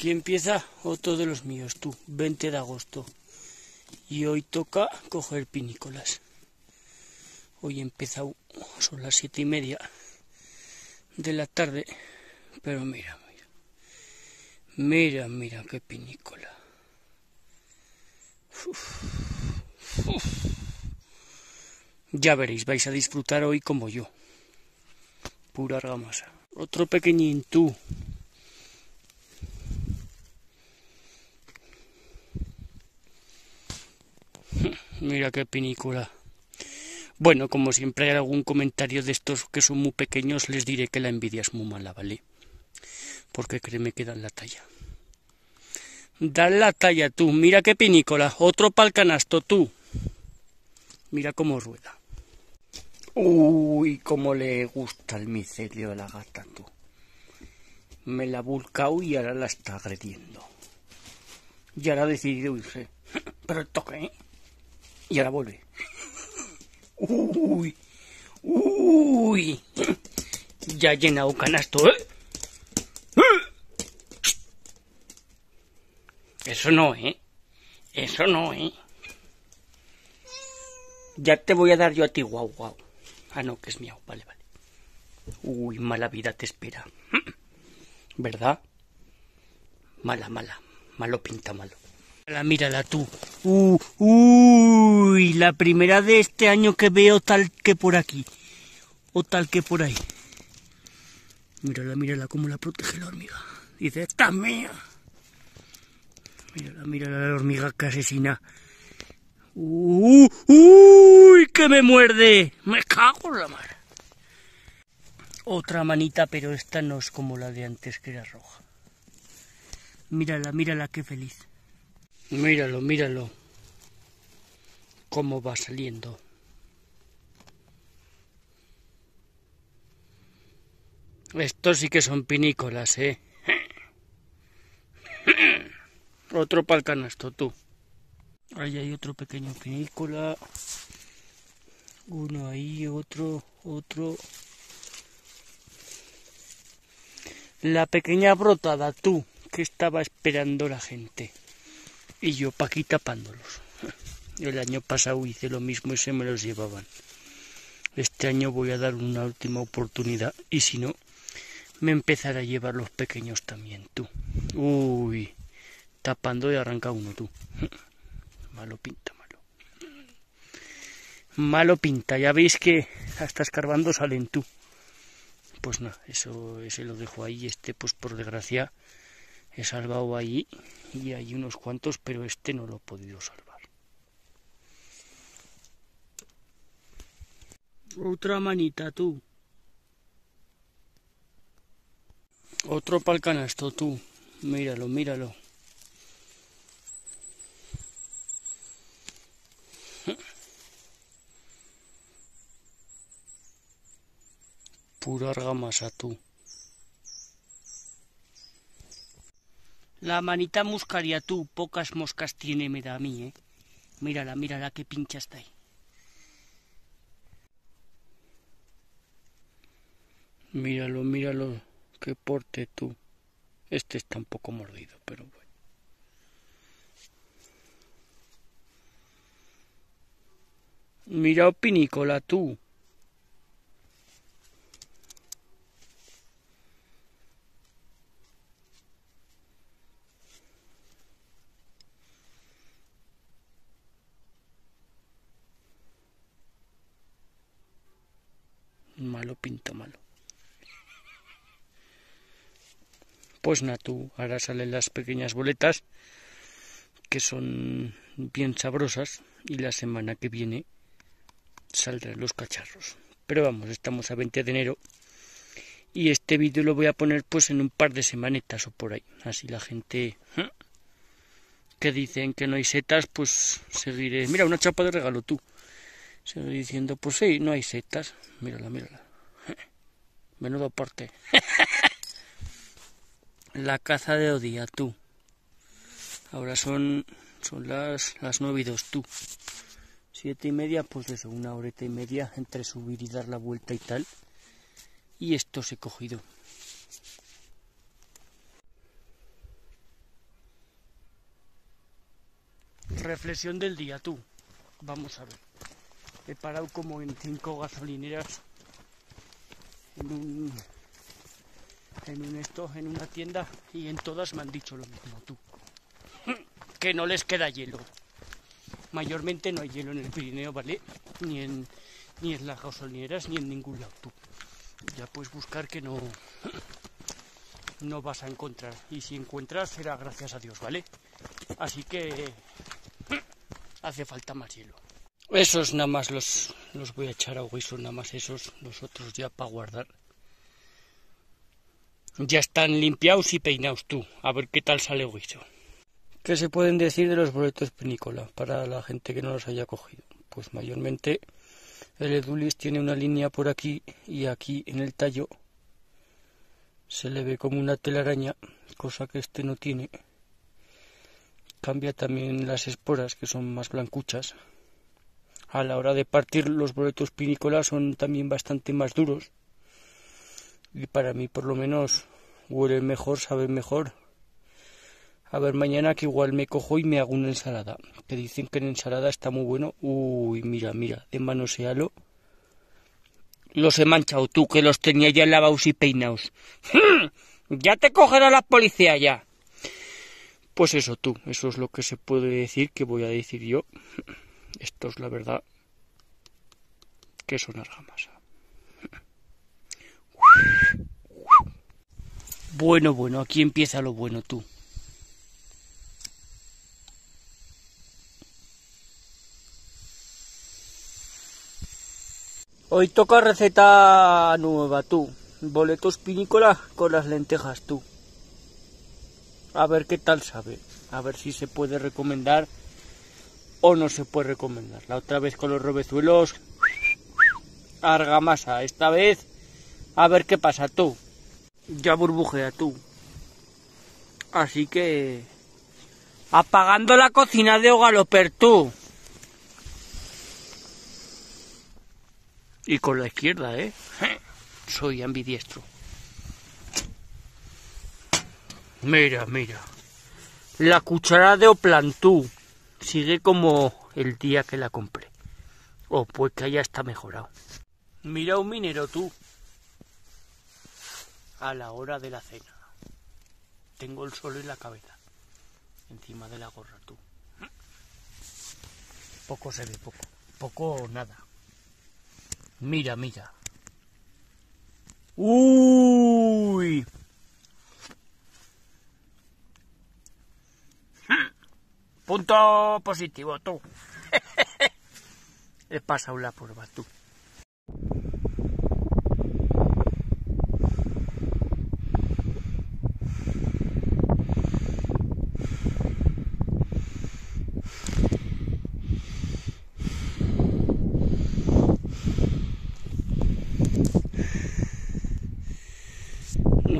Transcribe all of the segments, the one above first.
Aquí empieza otro de los míos, tú, 20 de agosto. Y hoy toca coger pinícolas. Hoy he empezado, son las siete y media de la tarde, pero mira, mira, mira, mira qué pinícola. Ya veréis, vais a disfrutar hoy como yo. Pura argamasa. Otro pequeñín, tú. Mira qué pinícula. Bueno, como siempre hay algún comentario de estos que son muy pequeños, les diré que la envidia es muy mala, ¿vale? Porque créeme que dan la talla. Dan la talla tú, mira qué pinícola, otro pa'l canasto tú. Mira cómo rueda. Uy, cómo le gusta el micelio de la gata tú. Me la ha buscado y ahora la está agrediendo. Y ahora ha decidido irse. Pero toque, ¿eh? Y ahora vuelve. Uy, uy. Ya ha llenado canasto, ¿eh? Eso no, ¿eh? Eso no, ¿eh? Ya te voy a dar yo a ti, guau, guau. Ah, no, que es miau, vale, vale. Uy, mala vida te espera. ¿Verdad? Mala, mala. Malo pinta malo. Mírala, mírala tú. Uh, uy, la primera de este año que veo tal que por aquí. O tal que por ahí. Mírala, mírala cómo la protege la hormiga. Dice, esta es mía. Mírala, mírala la hormiga que asesina. Uh, uy, que me muerde. Me cago en la mar. Otra manita, pero esta no es como la de antes que era roja. Mírala, mírala, qué feliz. Míralo, míralo. Cómo va saliendo. Estos sí que son pinícolas, ¿eh? Otro pa'l canasto, tú. Ahí hay otro pequeño pinícola. Uno ahí, otro, otro. La pequeña brotada, tú, que estaba esperando la gente y yo pa' aquí tapándolos. El año pasado hice lo mismo y se me los llevaban. Este año voy a dar una última oportunidad y si no, me empezaré a llevar los pequeños también, tú. Uy, tapando y arranca uno, tú. Malo pinta, malo. Malo pinta, ya veis que hasta escarbando salen tú. Pues nada, eso ese lo dejo ahí, este pues por desgracia he salvado ahí y hay unos cuantos, pero este no lo he podido salvar. Otra manita tú. Otro pa'l canasto tú. Míralo, míralo. Pura argamasa tú. La manita muscaria tú, pocas moscas tiene, me da a mí, ¿eh? Mírala, mírala, qué pincha está ahí. Míralo, míralo, qué porte tú. Este está un poco mordido, pero bueno. Mira, pinícola tú. malo pinta malo. Pues tú ahora salen las pequeñas boletas que son bien sabrosas y la semana que viene saldrán los cacharros. Pero vamos, estamos a 20 de enero y este vídeo lo voy a poner pues en un par de semanetas o por ahí. Así la gente ¿eh? que dicen que no hay setas, pues seguiré. Mira, una chapa de regalo tú. Sigo diciendo, pues sí, no hay setas. Mírala, mírala. Menudo porte. la caza de odia tú. Ahora son, son las, las 9 y 2, tú. Siete y media, pues eso, una horeta y media entre subir y dar la vuelta y tal. Y estos he cogido. Reflexión del día, tú. Vamos a ver. He parado como en cinco gasolineras en un en un esto, en una tienda y en todas me han dicho lo mismo, tú. Que no les queda hielo. Mayormente no hay hielo en el Pirineo, ¿vale? Ni en ni en las gasolineras ni en ningún lado, tú. Ya puedes buscar que no no vas a encontrar y si encuentras será gracias a Dios, ¿vale? Así que hace falta más hielo. Esos nada más los, los voy a echar a hueso, nada más esos, los otros ya para guardar. Ya están limpiados y peinados tú, a ver qué tal sale hueso. ¿Qué se pueden decir de los boletos pinícola para la gente que no los haya cogido? Pues mayormente el Edulis tiene una línea por aquí y aquí en el tallo se le ve como una telaraña, cosa que este no tiene. Cambia también las esporas, que son más blancuchas. A la hora de partir los boletos pinícolas son también bastante más duros. Y para mí por lo menos huelen mejor, saben mejor. A ver, mañana que igual me cojo y me hago una ensalada. Que dicen que en ensalada está muy bueno. Uy, mira, mira, de manosealo. Los he manchado tú, que los tenía ya lavados y peinados. ya te cogerá la policía ya. Pues eso tú, eso es lo que se puede decir, que voy a decir yo. Esto es la verdad, que son argamasa. Bueno, bueno, aquí empieza lo bueno tú. Hoy toca receta nueva, tú. Boletos pinícola con las lentejas, tú. A ver qué tal sabe. A ver si se puede recomendar o no se puede recomendar. La otra vez con los robezuelos, argamasa. Esta vez, a ver qué pasa, tú. Ya burbujea, tú. Así que... Apagando la cocina de Ogaloper, tú. Y con la izquierda, ¿eh? Soy ambidiestro. Mira, mira. La cuchara de Oplantú sigue como el día que la compré. O oh, pues que ya está mejorado. Mira un minero tú. A la hora de la cena. Tengo el sol en la cabeza. Encima de la gorra tú. Poco se ve, poco. Poco o nada. Mira, mira. Uy. Punto positivo, tú. He pasado la prueba, tú.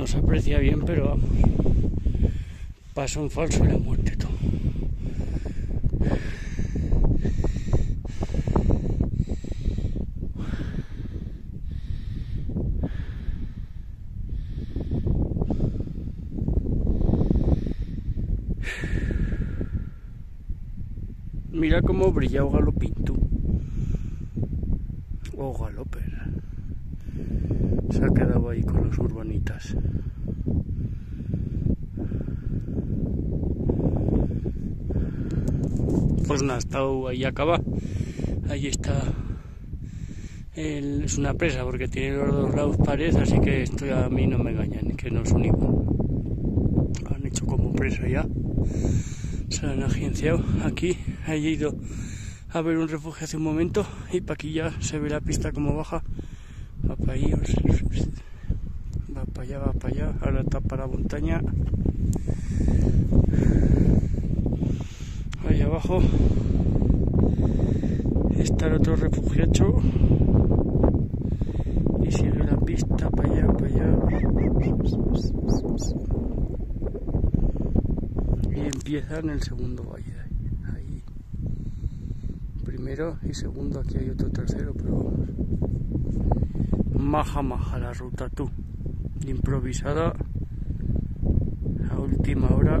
Se aprecia bien, pero vamos, pasa un falso y la muerte todo. Mira cómo brilla o galopinto. O galoper. Se ha quedado ahí con los urbanitas. pues nada, estado ahí acaba. Ahí está. es una presa porque tiene los dos lados paredes, así que esto a mí no me engañan, que no son igual. Lo han hecho como presa ya. Se han agenciado aquí. He ido a ver un refugio hace un momento y para aquí ya se ve la pista como baja. Ahí, va para allá, va para allá. Ahora está para la montaña. Ahí abajo está el otro refugiacho y sigue la pista para allá, para allá. Y empieza en el segundo valle. Ahí. Primero y segundo, aquí hay otro tercero, pero maja maja la ruta tú. Improvisada a última hora.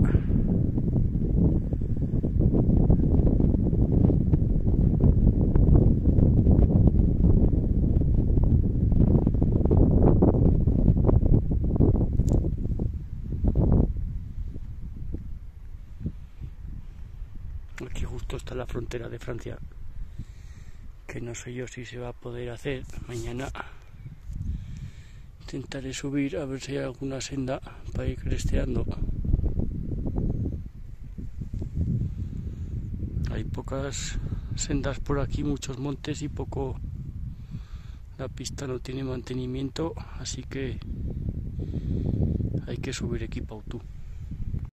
Aquí justo está la frontera de Francia que no sé yo si se va a poder hacer mañana. Intentaré subir a ver si hay alguna senda para ir cresteando. Hay pocas sendas por aquí, muchos montes y poco... La pista no tiene mantenimiento, así que hay que subir equipo tú.